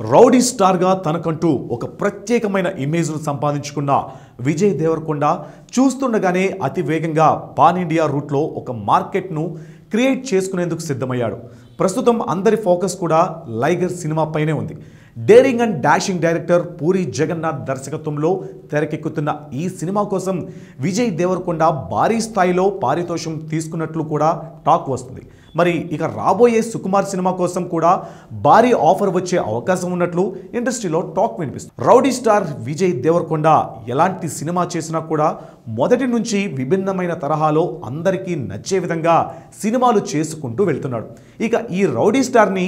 Rowdy స్టార్గా తనకంటూ ఒక ప్రత్యేకమైన ఇమేజ్ను సంపాదించుకున్న విజయ్ దేవరకొండ చూస్తుండగానే అతి వేగంగా పాన్ ఇండియా రూట్లో ఒక మార్కెట్ను క్రియేట్ చేసుకునేందుకు సిద్ధమయ్యాడు. ప్రస్తుతం అందరి ఫోకస్ కూడా లైగర్ సినిమాపైనే ఉంది. Daring and dashing director Puri Jagannadh దర్శకత్వంలో తెరకెక్కుతున్న ఈ సినిమా కోసం విజయ్ దేవరకొండ భారీ స్థాయిలో పారితోషం తీసుకున్నట్లు కూడా టాక్ వస్తుంది. మరి ఇక రాబోయే సుకుమార్ సినిమా కోసం కూడా భారీ ఆఫర్ వచ్చే అవకాశం ఉన్నట్లు ఇండస్ట్రీలో టాక్ వినిపిస్తుంది. రౌడీ స్టార్ విజయ్ దేవరకొండ ఎలాంటి సినిమా చేసినా కూడా మొదటి నుంచి విభిన్నమైన తరహాలో అందరికీ నచ్చే విధంగా సినిమాలు చేసుకుంటూ వెళ్తున్నాడు. ఇక ఈ రౌడీ స్టార్ని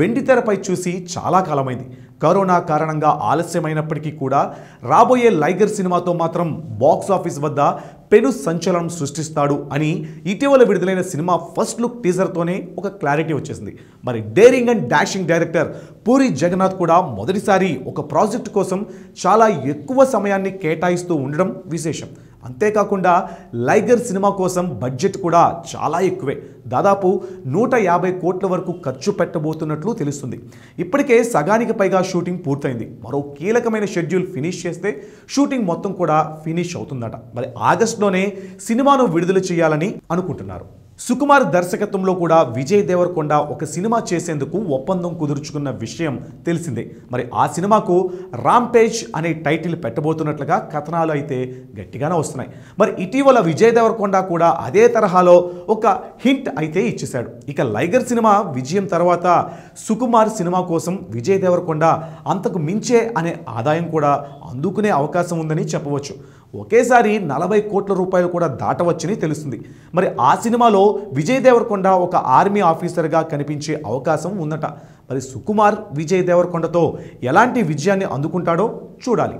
వెండితెరపై చూసి చాలా కాలమైంది. కరోనా కారణంగా ఆలస్యమైనప్పటికీ కూడా రాబోయే లైగర్ సినిమాతో మాత్రం బాక్స్ ఆఫీస్ వద్ద పెను సంచలనం సృష్టిస్తాడు అని ఇటీవల విడుదలైన సినిమా ఫస్ట్ లుక్ టీజర్తోనే ఒక క్లారిటీ వచ్చేసింది. మరి daring and dashing director Puri Jagannadh కూడా మొదటిసారి ఒక ప్రాజెక్ట్ కోసం చాలా ఎక్కువ సమయాన్ని కేటాయిస్తూ ఉండడం విశేషం. అంతేకాకుండా లైగర్ సినిమా కోసం బడ్జెట్ కూడా చాలా ఎక్కువే. దాదాపు నూట యాభై కోట్ల వరకు ఖర్చు పెట్టబోతున్నట్లు తెలుస్తుంది. ఇప్పటికే సగానికి పైగా షూటింగ్ పూర్తయింది. మరో కీలకమైన షెడ్యూల్ ఫినిష్ చేస్తే షూటింగ్ మొత్తం కూడా ఫినిష్ అవుతుందట. మరి ఆగస్టులోనే సినిమాను విడుదల చేయాలని అనుకుంటున్నారు. సుకుమార్ దర్శకత్వంలో కూడా విజయ్ దేవరకొండ ఒక సినిమా చేసేందుకు ఒప్పందం కుదుర్చుకున్న విషయం తెలిసిందే. మరి ఆ సినిమాకు రాంపేజ్ అనే టైటిల్ పెట్టబోతున్నట్లుగా కథనాలు అయితే గట్టిగానే వస్తున్నాయి. మరి ఇటీవల విజయ్ దేవరకొండ కూడా అదే తరహాలో ఒక హింట్ అయితే ఇచ్చేశాడు. ఇక లైగర్ సినిమా విజయం తర్వాత సుకుమార్ సినిమా కోసం విజయ్ దేవరకొండ అంతకు మించే అనే ఆదాయం కూడా అందుకునే అవకాశం ఉందని చెప్పవచ్చు. ఒకేసారి నలభై కోట్ల రూపాయలు కూడా దాటవచ్చని తెలుస్తుంది. మరి ఆ సినిమాలో విజయ్ దేవరకొండ ఒక ఆర్మీ ఆఫీసర్గా కనిపించే అవకాశం ఉందట. మరి సుకుమార్ విజయ్ దేవరకొండతో ఎలాంటి విజయాన్ని అందుకుంటాడో చూడాలి.